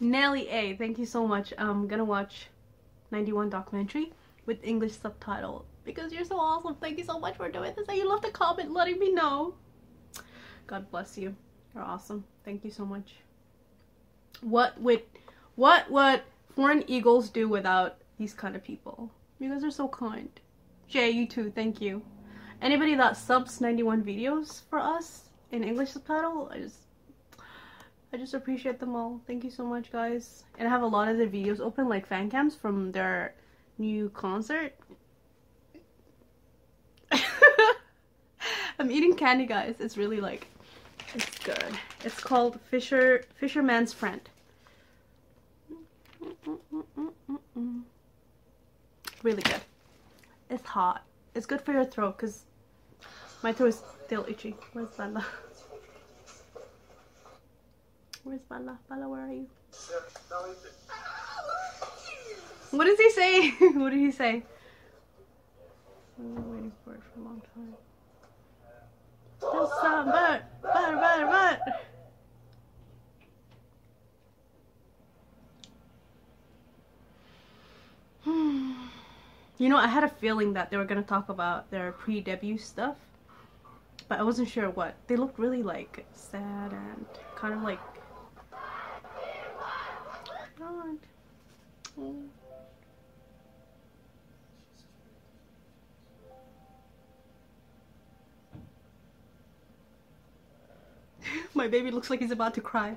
Nelly A, thank you so much. I'm gonna watch 91 documentary with English subtitle because you're so awesome. Thank you so much for doing this. And you left a comment letting me know. God bless you. You're awesome. Thank you so much. What would what would foreign eagles do without these kind of people? You guys are so kind. Jay, you too. Thank you. Anybody that subs 91 videos for us in English subtitle, I just I just appreciate them all. Thank you so much, guys. And I have a lot of the videos open, like fan cams from their new concert. I'm eating candy, guys. It's really like, it's good. It's called Fisher Fisherman's Friend. Really good. It's hot. It's good for your throat because my throat is still itchy. Where's Bella? Where's Bella? Bella, where are you? What does he say? what did he say? I've been waiting for it for a long time. Still some butter, butter, butter, butter. You know, I had a feeling that they were gonna talk about their pre-debut stuff, but I wasn't sure what. They looked really like sad and kind of like. God. Oh. My baby looks like he's about to cry.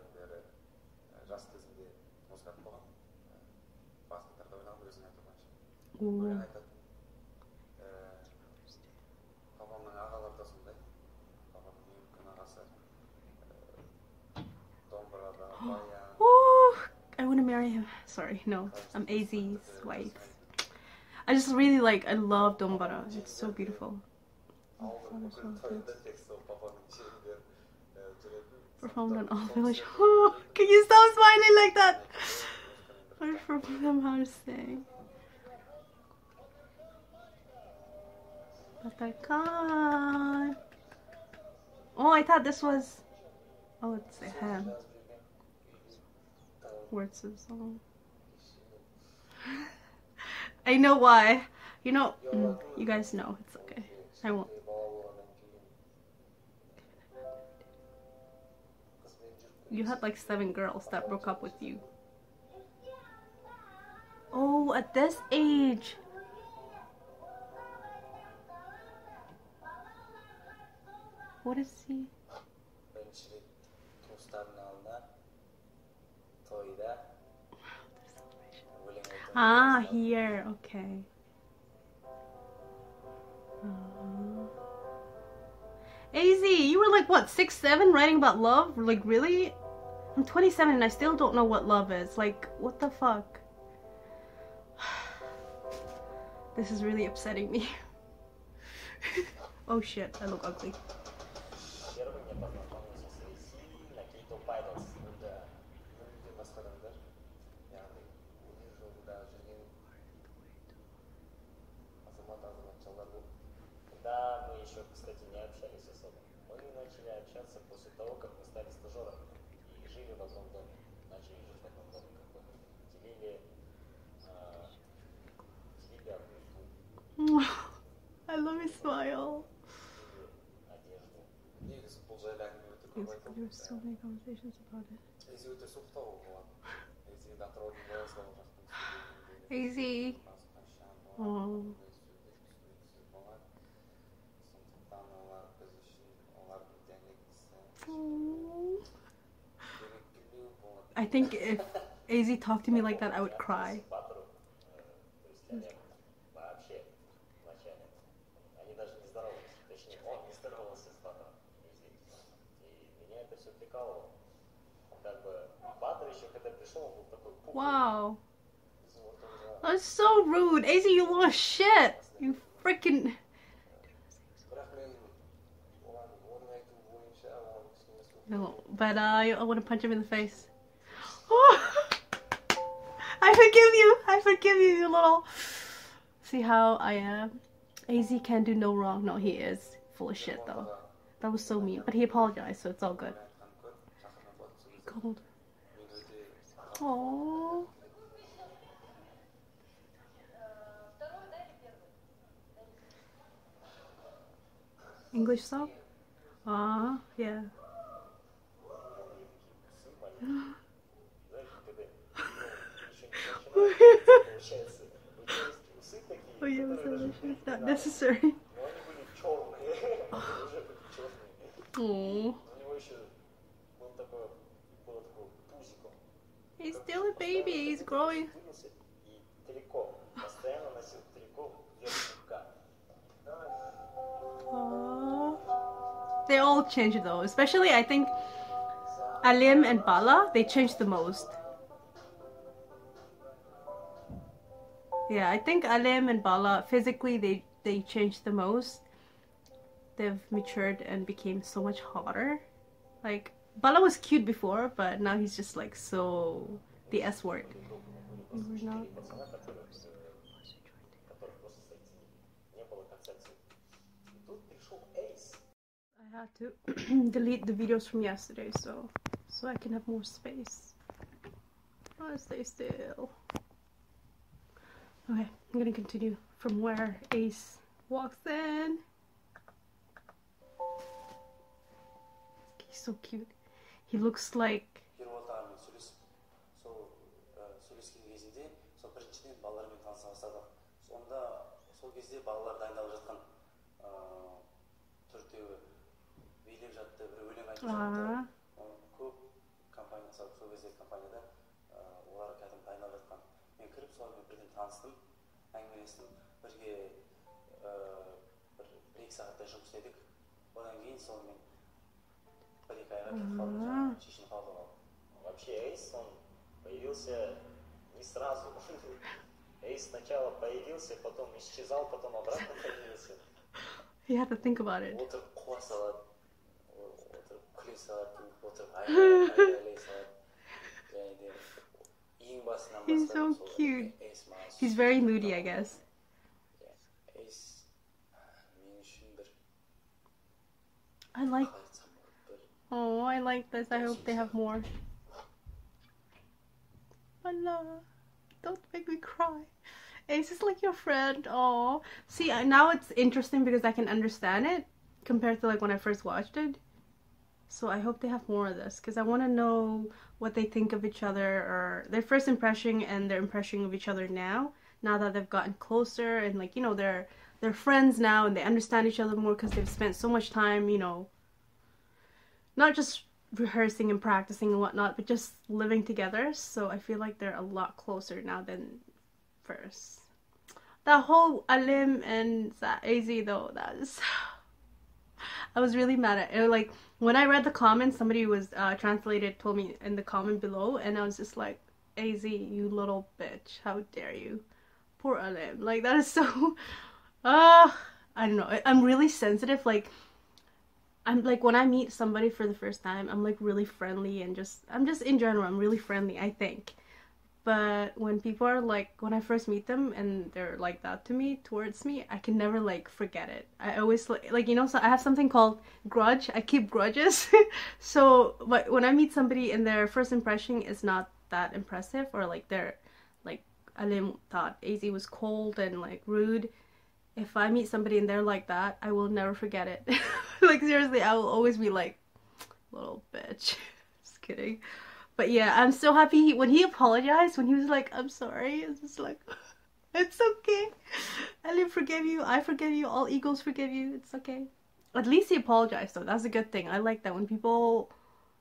Oh, I want to marry him. Sorry, no. I'm AZ's wife. I just really like, I love Dombyra. It's so beautiful. Performed on all village. Oh, can you stop smiling like that? I from them how to sing. But I can't. Oh, I thought this was. Oh, it's a hand. Words of song. I know why. You know, mm, you guys know. It's okay. I won't. You had like seven girls that broke up with you. Oh, at this age. What is he? Ah, here, okay. Uh-huh. Um, AZ, you were like, what, six, seven, writing about love? Like, really? I'm 27 and I still don't know what love is. Like, what the fuck? this is really upsetting me. oh shit, I look ugly. Познакомился с Ресией на Кейто Пайдалс. да өмірде басқа адамдар яғни өнер жолында жүрген азамат азаматшалар болып Тогда мы еще, кстати, не общались особо. Мы начали общаться после того, как мы стали стажерами и жили в одном доме. Начали жить в одном доме, как бы делили, а, делили I love his smile. basically there were so many conversations about it. Easy. I think if AZ talked to me like that, I would cry. Баттеру, э, то есть Олег, вообще вначале. Они даже не здоровались. Точнее, он не здоровался с Баттером. И меня это все прикалывало. Как бы Баттер еще когда пришел, он был такой пухлый, Wow. с золотым залом. That's so rude. AZ, you lost shit. You freaking. бірақ мен оған оның айтуы бойынша оған кішкене суық No, but uh, I, I want to punch him in the face. I forgive you. I forgive you, you little. See how I am? AZ can do no wrong. No, he is full of shit though. That was so mean. But he apologized, so it's all good. cold. Oh. English song? Ah, uh, yeah. oh yeah, it's not necessary. Oh. He's still a baby, he's growing. they all change though, especially I think Alem and Bala, they change the most. Yeah, I think Alem and Bala, physically they, they change the most. They've matured and became so much hotter. Like, Bala was cute before, but now he's just like so the S word. I had to delete the videos from yesterday, so so I can have more space. Oh, I'll stay still. Okay, I'm gonna continue from where Ace walks in. He's so cute. He looks like сол кезде балалар дайындалып жатқан төртеуі билеп жатты бір өлең айтып жатты. Aa. Оны көп компания сол сол кезде компанияда олар кәдімгі дайындалып жатқан. Мен кіріп солармен бірден таныстым әңгімелестім. Бірге бір бір екі сағаттай жұмыс істедік. Одан кейін сонымен бір екі айға кетіп қалдық жаңағы шешініп қалдық ол Вообще Эйс, он появился не сразу. Эйс сначала появился, потом исчезал, потом обратно появился. you have to think about it. отырып қуа салады о- отырып күле салады отырып айқайлай салады және де ең басынан He's бастап so сол cute. эйс маған He's very moody, I guess. Иә, эйс мен үшін бір I like. Oh, I like this. I hope they have more. Allah, don't make me cry. Ace is like your friend. Oh, see, now it's interesting because I can understand it compared to like when I first watched it. So I hope they have more of this because I want to know what they think of each other or their first impression and their impression of each other now. Now that they've gotten closer and like you know they're they're friends now and they understand each other more because they've spent so much time you know not just rehearsing and practicing and whatnot, but just living together. So I feel like they're a lot closer now than first. That whole Alem and Az though, that is. I was really mad at it. Like when I read the comments, somebody was uh, translated told me in the comment below, and I was just like, "Az, you little bitch! How dare you!" Poor Alem. Like that is so. Uh, I don't know. I'm really sensitive. Like I'm like when I meet somebody for the first time, I'm like really friendly and just I'm just in general I'm really friendly, I think. But when people are like when I first meet them and they're like that to me towards me, I can never like forget it. I always like like you know so I have something called grudge. I keep grudges. so but when I meet somebody and their first impression is not that impressive or like they're like Alem thought Az was cold and like rude if I meet somebody and they're like that, I will never forget it. like seriously, I will always be like, little bitch. just kidding. But yeah, I'm so happy he, when he apologized, when he was like, I'm sorry, it's just like, it's okay. I forgive you. I forgive you. All egos forgive you. It's okay. At least he apologized though. That's a good thing. I like that when people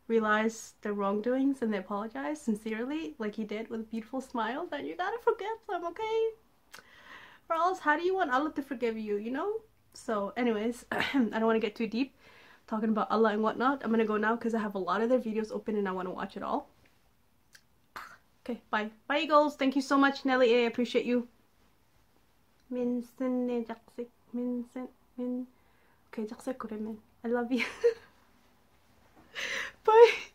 realize their wrongdoings and they apologize sincerely, like he did with a beautiful smile, then you gotta forgive them, okay? Or else, how do you want Allah to forgive you, you know? So, anyways, I don't want to get too deep talking about Allah and whatnot. I'm gonna go now because I have a lot of their videos open and I want to watch it all. Okay, bye. Bye, Eagles. Thank you so much, Nelly. I appreciate you. Jaksik. Minsen. Min. Okay, jaksik I love you. bye.